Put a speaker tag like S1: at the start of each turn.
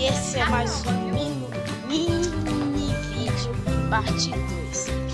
S1: E esse é mais um mini, mini vídeo parte 2.